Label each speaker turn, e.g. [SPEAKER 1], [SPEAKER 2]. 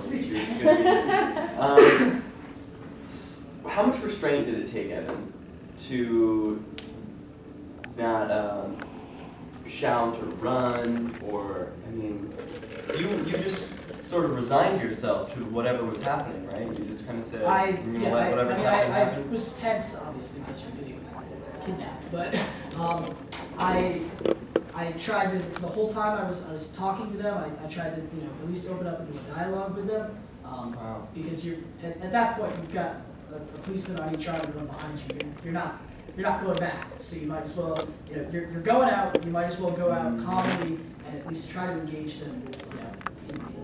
[SPEAKER 1] Nice to meet you. It's good to meet you. Um, how much restraint did it take, Evan, to not um, shout or run, or I mean, you you just sort of resigned yourself to whatever was happening, right? You just kind of said,
[SPEAKER 2] I,
[SPEAKER 1] "I'm gonna
[SPEAKER 2] yeah,
[SPEAKER 1] let whatever's
[SPEAKER 2] I, mean,
[SPEAKER 1] happening
[SPEAKER 2] I, I
[SPEAKER 1] happen."
[SPEAKER 2] was tense, obviously, because you're being kidnapped, but, um, I, I tried to, the whole time I was, I was talking to them, I, I tried to, you know, at least open up into a dialogue with them. Um,
[SPEAKER 1] Wow.
[SPEAKER 2] because you're, at, at that point, you've got a, a policeman on each side of behind you, you're, you're not, you're not going back, so you might as well, you know, you're, you're going out, you might as well go out calmly and at least try to engage them, you know, in,